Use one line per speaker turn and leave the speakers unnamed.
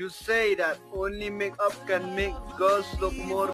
You say that only makeup can make girls look more